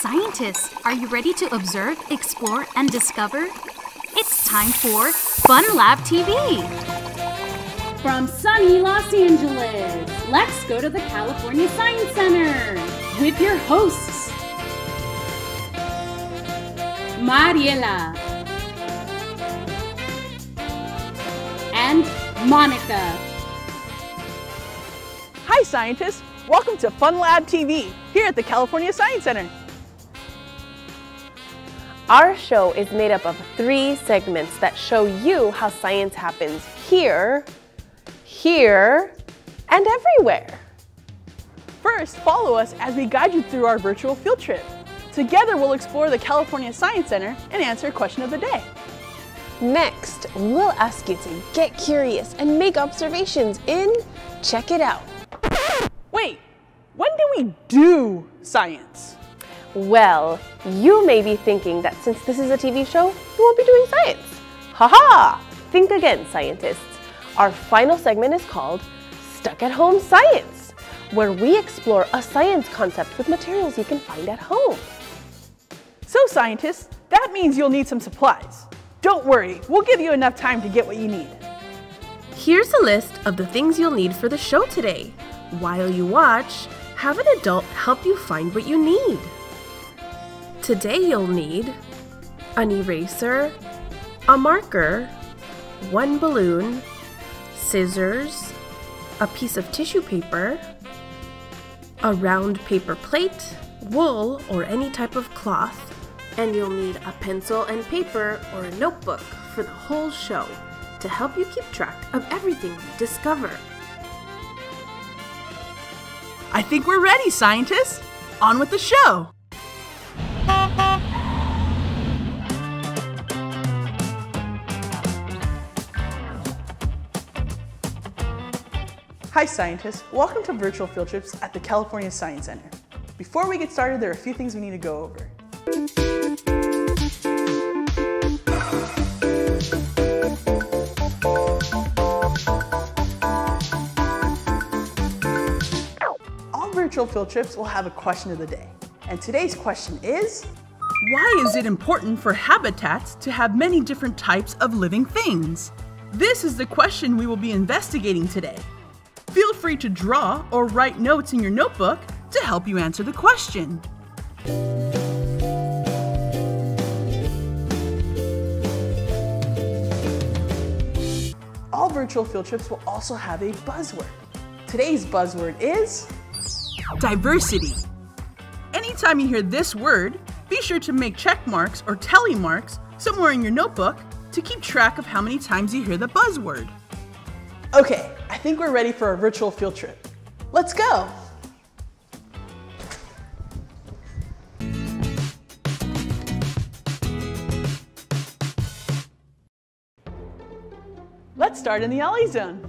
Scientists, are you ready to observe, explore, and discover? It's time for Fun Lab TV! From sunny Los Angeles, let's go to the California Science Center with your hosts, Mariela and Monica. Hi, scientists! Welcome to Fun Lab TV here at the California Science Center. Our show is made up of three segments that show you how science happens here, here, and everywhere. First, follow us as we guide you through our virtual field trip. Together, we'll explore the California Science Center and answer a question of the day. Next, we'll ask you to get curious and make observations in Check It Out. Wait, when do we do science? Well, you may be thinking that since this is a TV show, you won't be doing science. Haha! Think again, scientists. Our final segment is called Stuck at Home Science, where we explore a science concept with materials you can find at home. So, scientists, that means you'll need some supplies. Don't worry, we'll give you enough time to get what you need. Here's a list of the things you'll need for the show today. While you watch, have an adult help you find what you need. Today you'll need an eraser, a marker, one balloon, scissors, a piece of tissue paper, a round paper plate, wool, or any type of cloth, and you'll need a pencil and paper or a notebook for the whole show to help you keep track of everything you discover. I think we're ready, scientists. On with the show. Hi, scientists. Welcome to virtual field trips at the California Science Center. Before we get started, there are a few things we need to go over. All virtual field trips will have a question of the day. And today's question is Why is it important for habitats to have many different types of living things? This is the question we will be investigating today. Free to draw or write notes in your notebook to help you answer the question. All virtual field trips will also have a buzzword. Today's buzzword is diversity. Anytime you hear this word, be sure to make check marks or tally marks somewhere in your notebook to keep track of how many times you hear the buzzword. Okay, I think we're ready for a virtual field trip. Let's go! Let's start in the LA zone.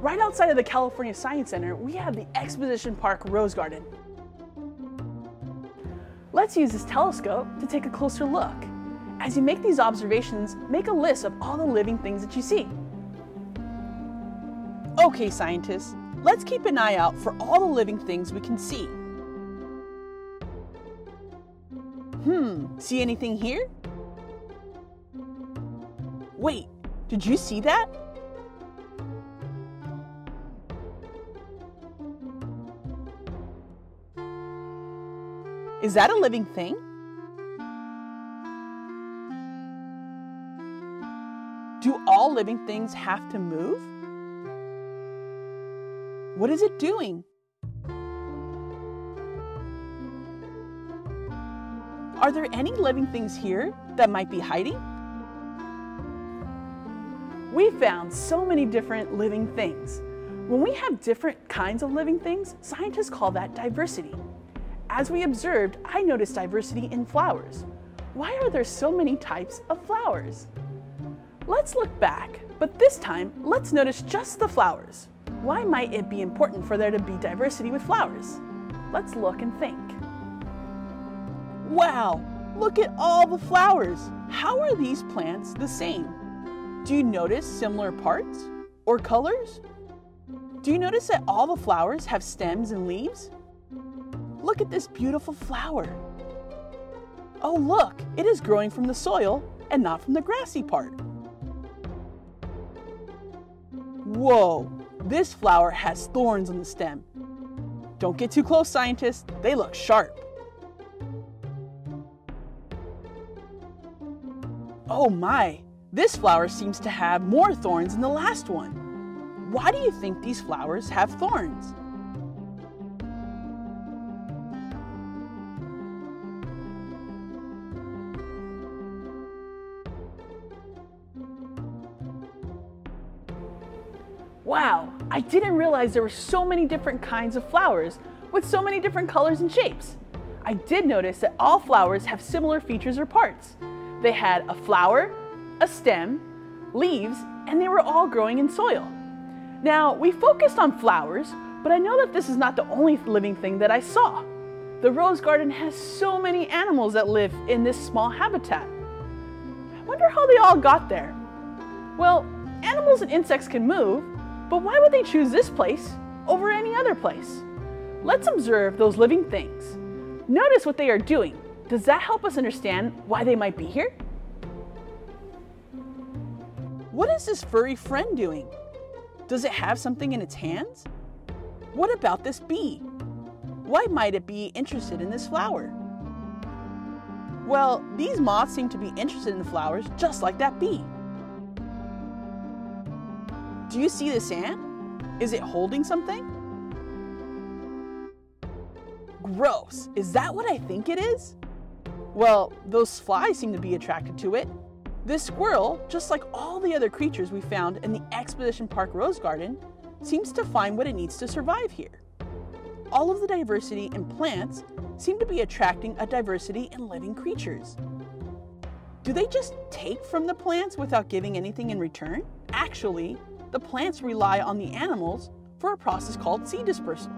Right outside of the California Science Center, we have the Exposition Park Rose Garden. Let's use this telescope to take a closer look. As you make these observations, make a list of all the living things that you see. Okay, scientists, let's keep an eye out for all the living things we can see. Hmm, see anything here? Wait, did you see that? Is that a living thing? Do all living things have to move? What is it doing? Are there any living things here that might be hiding? We found so many different living things. When we have different kinds of living things, scientists call that diversity. As we observed, I noticed diversity in flowers. Why are there so many types of flowers? Let's look back, but this time, let's notice just the flowers. Why might it be important for there to be diversity with flowers? Let's look and think. Wow, look at all the flowers. How are these plants the same? Do you notice similar parts or colors? Do you notice that all the flowers have stems and leaves? Look at this beautiful flower. Oh, look, it is growing from the soil and not from the grassy part. Whoa, this flower has thorns on the stem. Don't get too close, scientists. They look sharp. Oh my, this flower seems to have more thorns than the last one. Why do you think these flowers have thorns? Wow, I didn't realize there were so many different kinds of flowers with so many different colors and shapes. I did notice that all flowers have similar features or parts. They had a flower, a stem, leaves, and they were all growing in soil. Now, we focused on flowers, but I know that this is not the only living thing that I saw. The rose garden has so many animals that live in this small habitat. I wonder how they all got there. Well, animals and insects can move, but why would they choose this place over any other place? Let's observe those living things. Notice what they are doing. Does that help us understand why they might be here? What is this furry friend doing? Does it have something in its hands? What about this bee? Why might it be interested in this flower? Well, these moths seem to be interested in the flowers just like that bee. Do you see this ant? Is it holding something? Gross. Is that what I think it is? Well, those flies seem to be attracted to it. This squirrel, just like all the other creatures we found in the Exposition Park Rose Garden, seems to find what it needs to survive here. All of the diversity in plants seem to be attracting a diversity in living creatures. Do they just take from the plants without giving anything in return? Actually, the plants rely on the animals for a process called seed dispersal.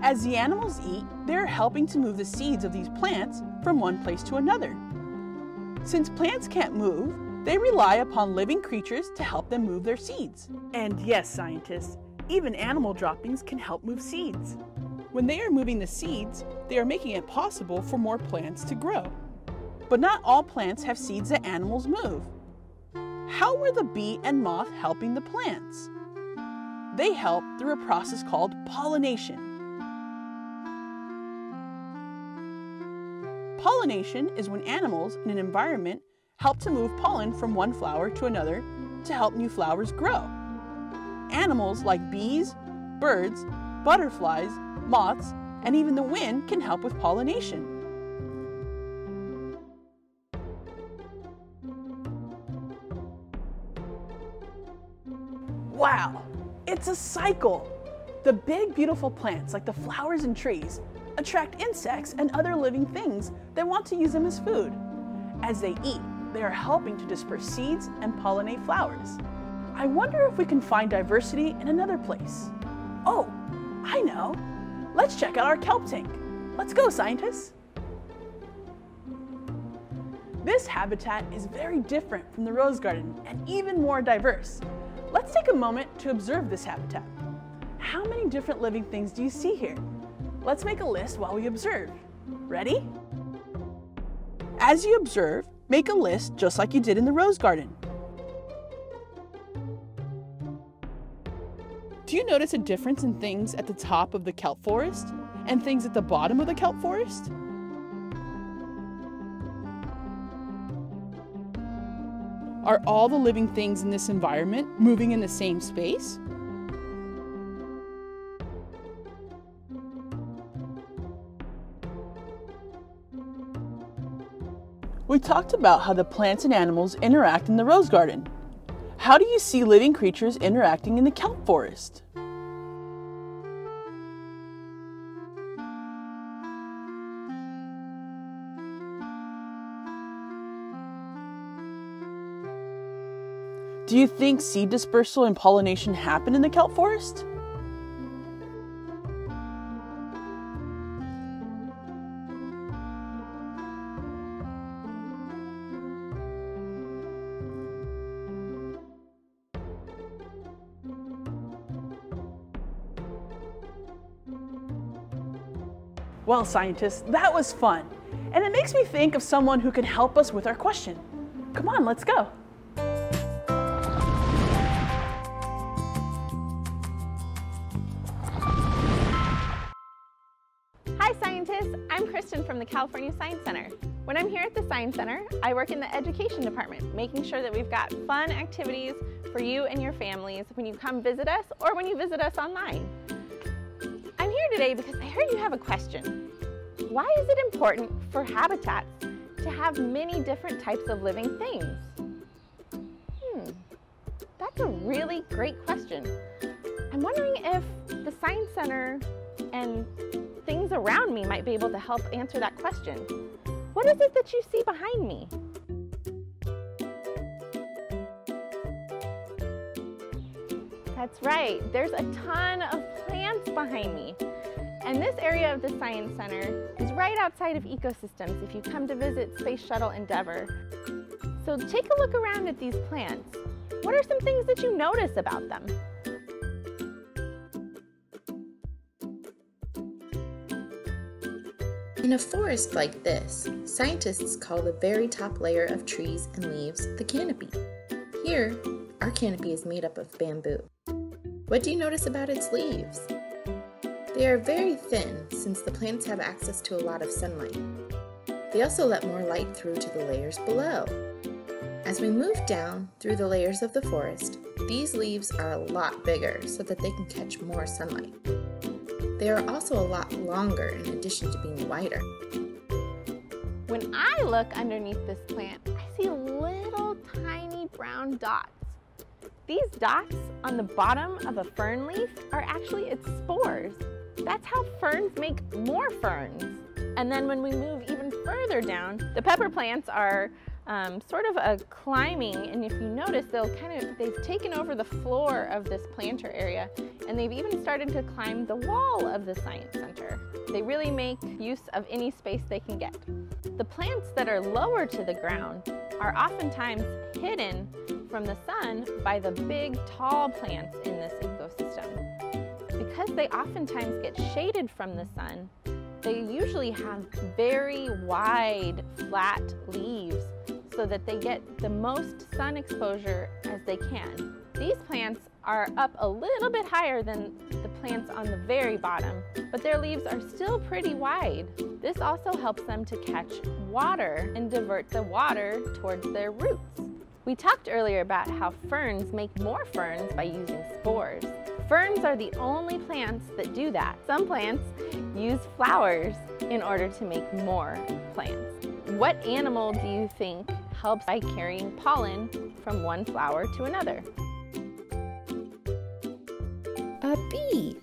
As the animals eat, they are helping to move the seeds of these plants from one place to another. Since plants can't move, they rely upon living creatures to help them move their seeds. And yes, scientists, even animal droppings can help move seeds. When they are moving the seeds, they are making it possible for more plants to grow. But not all plants have seeds that animals move. How were the bee and moth helping the plants? They help through a process called pollination. Pollination is when animals in an environment help to move pollen from one flower to another to help new flowers grow. Animals like bees, birds, butterflies, moths, and even the wind can help with pollination. Wow, it's a cycle! The big beautiful plants like the flowers and trees attract insects and other living things that want to use them as food. As they eat, they are helping to disperse seeds and pollinate flowers. I wonder if we can find diversity in another place. Oh, I know. Let's check out our kelp tank. Let's go, scientists. This habitat is very different from the rose garden and even more diverse. Let's take a moment to observe this habitat. How many different living things do you see here? Let's make a list while we observe. Ready? As you observe, make a list just like you did in the rose garden. Do you notice a difference in things at the top of the kelp forest and things at the bottom of the kelp forest? Are all the living things in this environment moving in the same space? We talked about how the plants and animals interact in the rose garden. How do you see living creatures interacting in the kelp forest? Do you think seed dispersal and pollination happen in the kelp forest? Well, scientists, that was fun. And it makes me think of someone who can help us with our question. Come on, let's go. California Science Center. When I'm here at the Science Center, I work in the education department, making sure that we've got fun activities for you and your families when you come visit us or when you visit us online. I'm here today because I heard you have a question. Why is it important for habitats to have many different types of living things? Hmm, that's a really great question. I'm wondering if the Science Center and things around me might be able to help answer that question. What is it that you see behind me? That's right, there's a ton of plants behind me. And this area of the Science Center is right outside of ecosystems if you come to visit Space Shuttle Endeavour. So take a look around at these plants. What are some things that you notice about them? In a forest like this, scientists call the very top layer of trees and leaves the canopy. Here, our canopy is made up of bamboo. What do you notice about its leaves? They are very thin since the plants have access to a lot of sunlight. They also let more light through to the layers below. As we move down through the layers of the forest, these leaves are a lot bigger so that they can catch more sunlight. They are also a lot longer in addition to being wider. When I look underneath this plant, I see little tiny brown dots. These dots on the bottom of a fern leaf are actually its spores. That's how ferns make more ferns. And then when we move even further down, the pepper plants are um, sort of a climbing, and if you notice, they'll kind of, they've taken over the floor of this planter area, and they've even started to climb the wall of the Science Center. They really make use of any space they can get. The plants that are lower to the ground are oftentimes hidden from the sun by the big, tall plants in this ecosystem. Because they oftentimes get shaded from the sun, they usually have very wide, flat leaves so that they get the most sun exposure as they can. These plants are up a little bit higher than the plants on the very bottom, but their leaves are still pretty wide. This also helps them to catch water and divert the water towards their roots. We talked earlier about how ferns make more ferns by using spores. Ferns are the only plants that do that. Some plants use flowers in order to make more plants. What animal do you think helps by carrying pollen from one flower to another? A bee.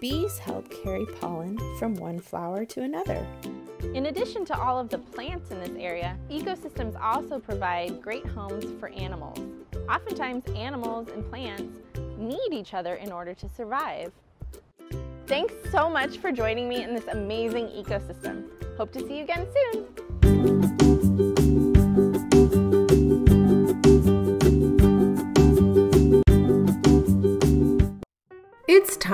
Bees help carry pollen from one flower to another. In addition to all of the plants in this area, ecosystems also provide great homes for animals. Oftentimes, animals and plants need each other in order to survive. Thanks so much for joining me in this amazing ecosystem. Hope to see you again soon.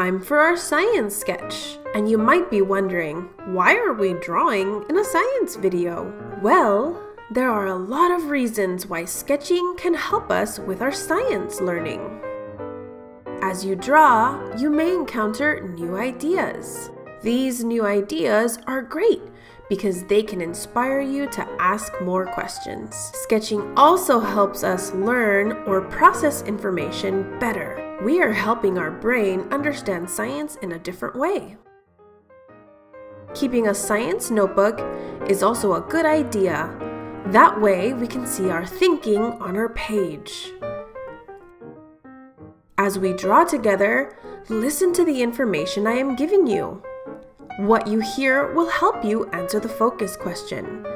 Time for our science sketch. And you might be wondering, why are we drawing in a science video? Well, there are a lot of reasons why sketching can help us with our science learning. As you draw, you may encounter new ideas. These new ideas are great because they can inspire you to ask more questions. Sketching also helps us learn or process information better. We are helping our brain understand science in a different way. Keeping a science notebook is also a good idea. That way, we can see our thinking on our page. As we draw together, listen to the information I am giving you. What you hear will help you answer the focus question.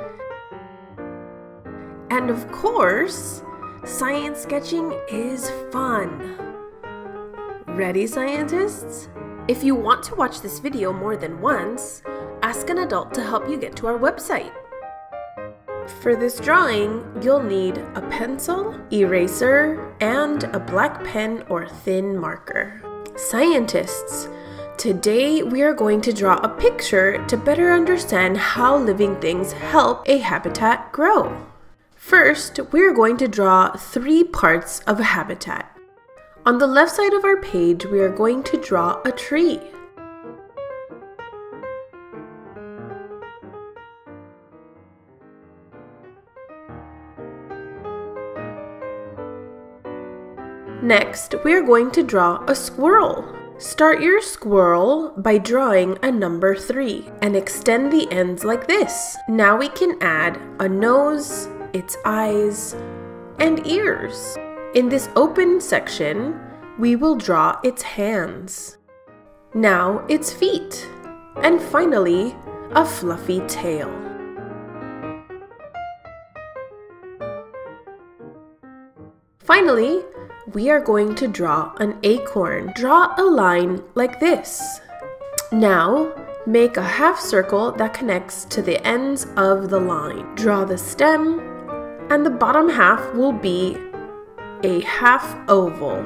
And of course, science sketching is fun. Ready, scientists? If you want to watch this video more than once, ask an adult to help you get to our website. For this drawing, you'll need a pencil, eraser, and a black pen or thin marker. Scientists, Today, we are going to draw a picture to better understand how living things help a habitat grow. First, we are going to draw three parts of a habitat. On the left side of our page, we are going to draw a tree. Next, we are going to draw a squirrel. Start your squirrel by drawing a number 3 and extend the ends like this. Now we can add a nose, its eyes, and ears. In this open section, we will draw its hands. Now its feet. And finally, a fluffy tail. Finally, we are going to draw an acorn. Draw a line like this. Now, make a half circle that connects to the ends of the line. Draw the stem, and the bottom half will be a half oval.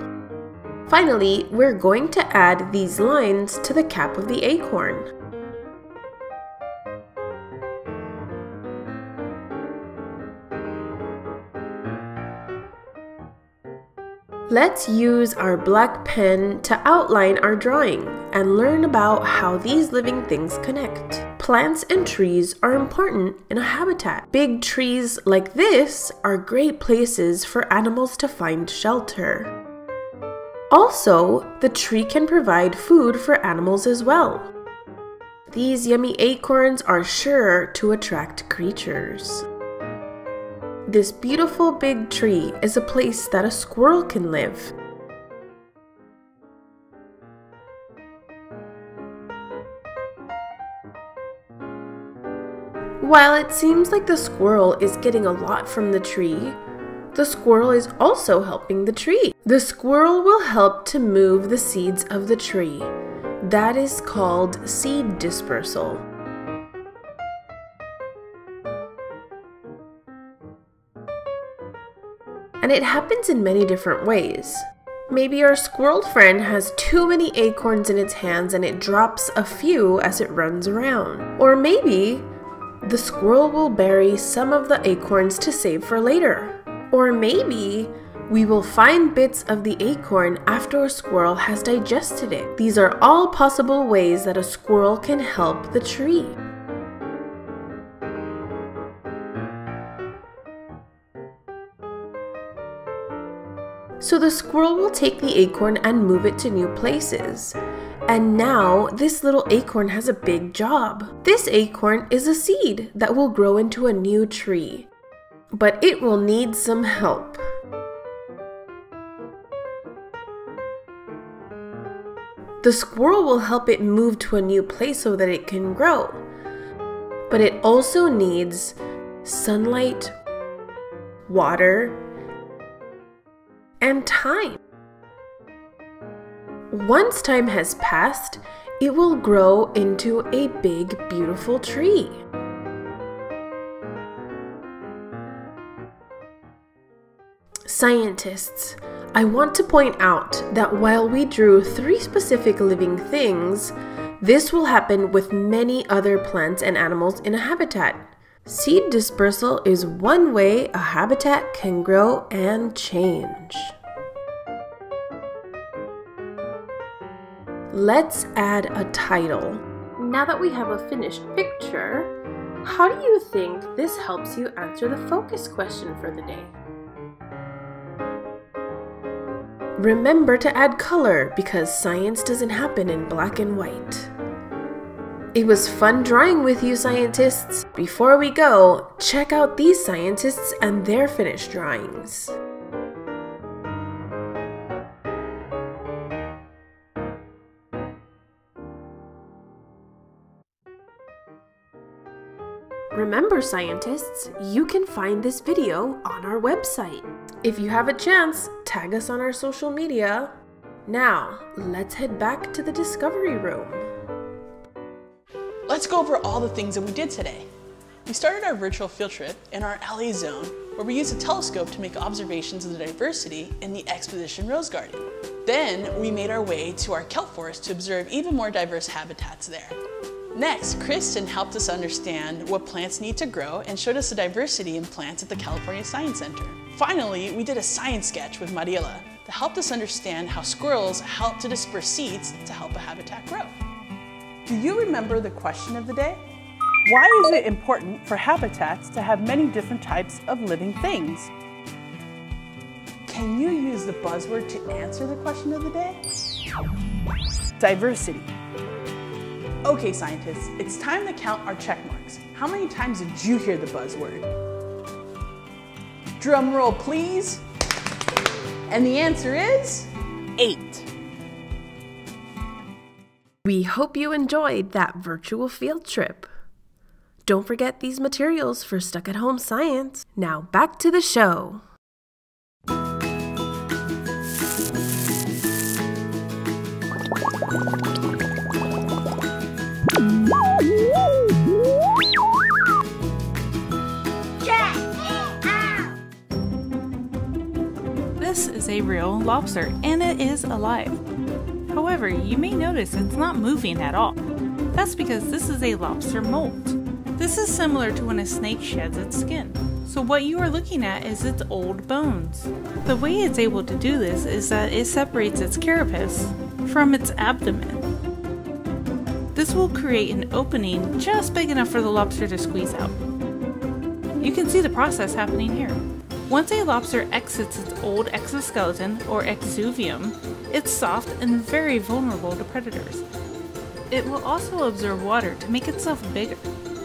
Finally, we're going to add these lines to the cap of the acorn. Let's use our black pen to outline our drawing and learn about how these living things connect. Plants and trees are important in a habitat. Big trees like this are great places for animals to find shelter. Also, the tree can provide food for animals as well. These yummy acorns are sure to attract creatures. This beautiful big tree is a place that a squirrel can live. While it seems like the squirrel is getting a lot from the tree, the squirrel is also helping the tree. The squirrel will help to move the seeds of the tree. That is called seed dispersal. And it happens in many different ways. Maybe our squirrel friend has too many acorns in its hands and it drops a few as it runs around. Or maybe the squirrel will bury some of the acorns to save for later. Or maybe we will find bits of the acorn after a squirrel has digested it. These are all possible ways that a squirrel can help the tree. So the squirrel will take the acorn and move it to new places. And now this little acorn has a big job. This acorn is a seed that will grow into a new tree. But it will need some help. The squirrel will help it move to a new place so that it can grow. But it also needs sunlight, water, and time. Once time has passed, it will grow into a big, beautiful tree. Scientists, I want to point out that while we drew three specific living things, this will happen with many other plants and animals in a habitat. Seed dispersal is one way a habitat can grow and change. Let's add a title. Now that we have a finished picture, how do you think this helps you answer the focus question for the day? Remember to add color because science doesn't happen in black and white. It was fun drawing with you, scientists. Before we go, check out these scientists and their finished drawings. Remember, scientists, you can find this video on our website. If you have a chance, tag us on our social media. Now, let's head back to the discovery room. Let's go over all the things that we did today. We started our virtual field trip in our LA zone where we used a telescope to make observations of the diversity in the Exposition Rose Garden. Then we made our way to our kelp forest to observe even more diverse habitats there. Next, Kristen helped us understand what plants need to grow and showed us the diversity in plants at the California Science Center. Finally, we did a science sketch with Mariela that helped us understand how squirrels help to disperse seeds to help a habitat grow. Do you remember the question of the day? Why is it important for habitats to have many different types of living things? Can you use the buzzword to answer the question of the day? Diversity. Okay, scientists, it's time to count our check marks. How many times did you hear the buzzword? Drum roll, please. And the answer is eight. We hope you enjoyed that virtual field trip. Don't forget these materials for Stuck at Home Science. Now back to the show. This is a real lobster and it is alive. However, you may notice it's not moving at all. That's because this is a lobster molt. This is similar to when a snake sheds its skin. So what you are looking at is its old bones. The way it's able to do this is that it separates its carapace from its abdomen. This will create an opening just big enough for the lobster to squeeze out. You can see the process happening here. Once a lobster exits its old exoskeleton, or exuvium, it's soft and very vulnerable to predators. It will also absorb water to make itself bigger.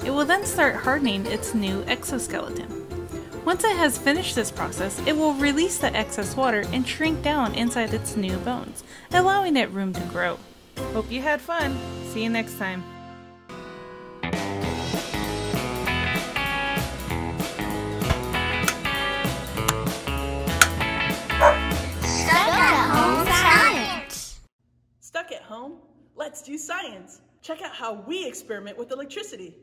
It will then start hardening its new exoskeleton. Once it has finished this process, it will release the excess water and shrink down inside its new bones, allowing it room to grow. Hope you had fun. See you next time. Home? Let's do science. Check out how we experiment with electricity.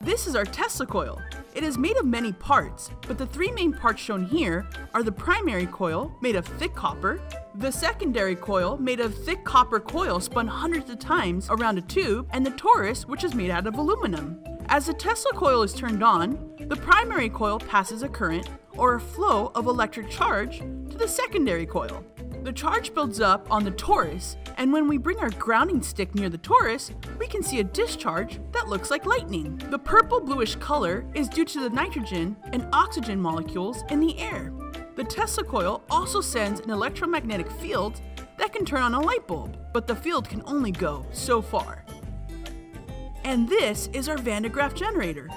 This is our Tesla coil. It is made of many parts, but the three main parts shown here are the primary coil, made of thick copper, the secondary coil, made of thick copper coil spun hundreds of times around a tube, and the torus, which is made out of aluminum. As the Tesla coil is turned on, the primary coil passes a current, or a flow of electric charge, to the secondary coil. The charge builds up on the torus, and when we bring our grounding stick near the torus, we can see a discharge that looks like lightning. The purple bluish color is due to the nitrogen and oxygen molecules in the air. The Tesla coil also sends an electromagnetic field that can turn on a light bulb, but the field can only go so far. And this is our Van de Graaff generator.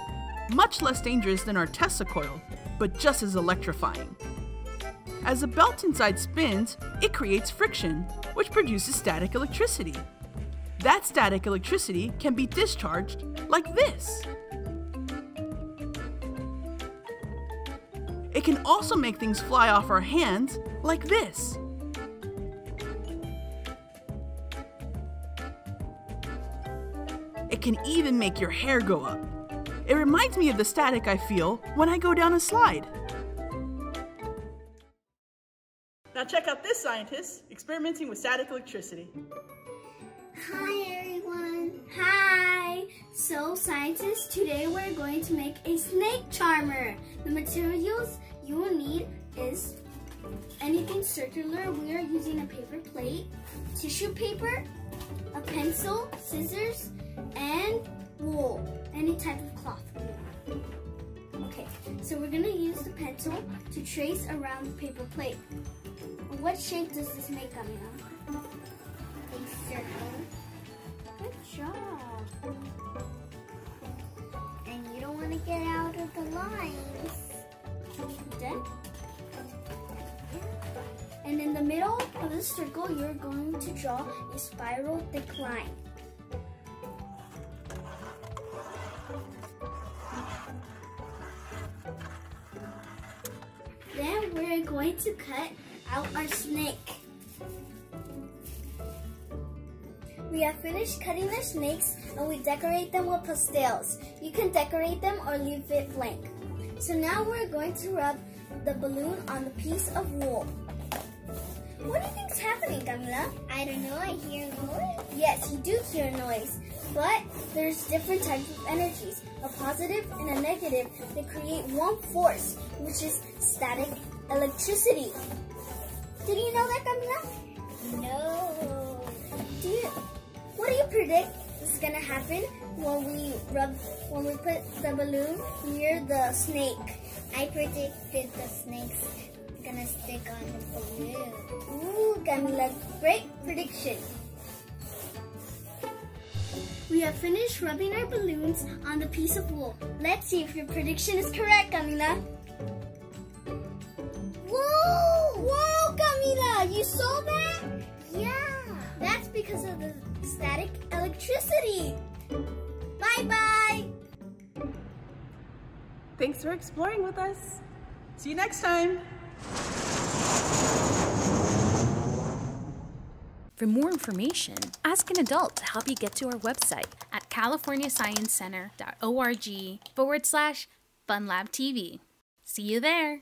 Much less dangerous than our Tesla coil, but just as electrifying. As the belt inside spins, it creates friction, which produces static electricity. That static electricity can be discharged like this. It can also make things fly off our hands like this. It can even make your hair go up. It reminds me of the static I feel when I go down a slide. This scientist experimenting with static electricity. Hi everyone. Hi. So scientists, today we're going to make a snake charmer. The materials you will need is anything circular. We are using a paper plate, tissue paper, a pencil, scissors, and wool. Any type of cloth. Okay, so we're gonna use the pencil to trace around the paper plate. What shape does this make, Amina? A circle. Good job. And you don't want to get out of the lines. Then, and in the middle of the circle, you're going to draw a spiral thick line. Then we're going to cut out our snake. We have finished cutting the snakes and we decorate them with pastels. You can decorate them or leave it blank. So now we're going to rub the balloon on the piece of wool. What do you think's happening, Camila? I don't know, I hear noise. Yes, you do hear noise, but there's different types of energies, a positive and a negative that create one force, which is static electricity. Did you know that, Camila? No. Do you, what do you predict is gonna happen when we rub, when we put the balloon near the snake? I predicted the snake's gonna stick on the balloon. Ooh, Camila, great prediction. We have finished rubbing our balloons on the piece of wool. Let's see if your prediction is correct, Camila. Whoa! Whoa, Camila! You saw that? Yeah. That's because of the static electricity. Bye-bye. Thanks for exploring with us. See you next time. For more information, ask an adult to help you get to our website at californiasciencecenter.org forward slash funlabtv. See you there!